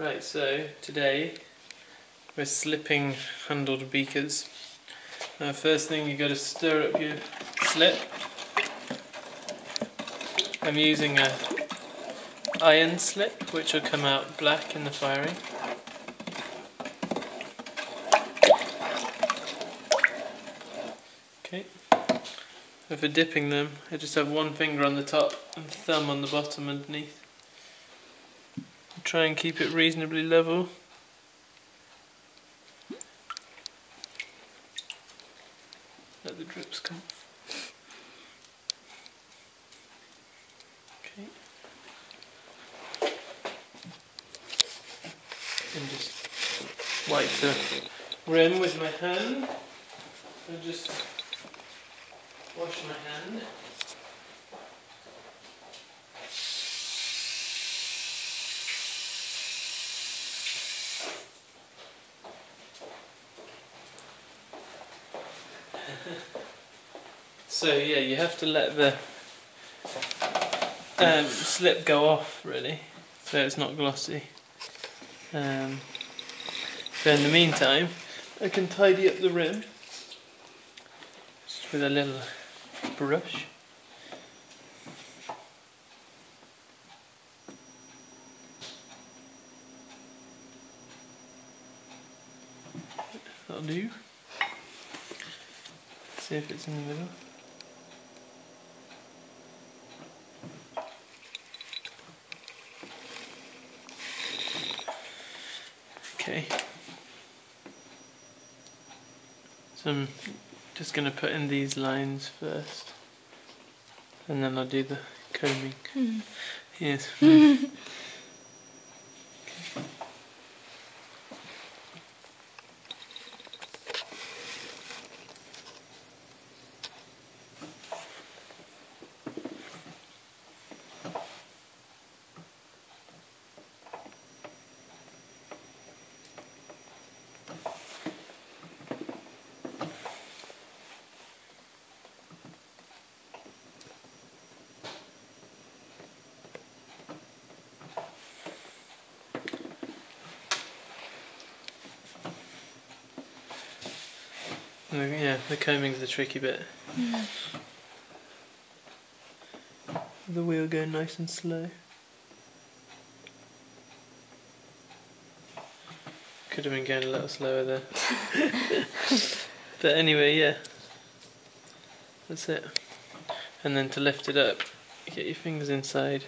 Right, so today we're slipping handled beakers. Now first thing you've got to stir up your slip. I'm using a iron slip which will come out black in the firing. Okay, so for dipping them I just have one finger on the top and thumb on the bottom underneath. Try and keep it reasonably level. Let the drips come. Okay. And just wipe the rim with my hand. And just wash my hand. so yeah, you have to let the um, slip go off really, so it's not glossy. Um, so in the meantime, I can tidy up the rim just with a little brush. That'll do. See if it's in the middle. Okay. So I'm just going to put in these lines first. And then I'll do the combing. Mm. Yes. Yeah, the combing's the tricky bit. Mm. The wheel going nice and slow. Could have been going a little slower there. but anyway, yeah. That's it. And then to lift it up, get your fingers inside.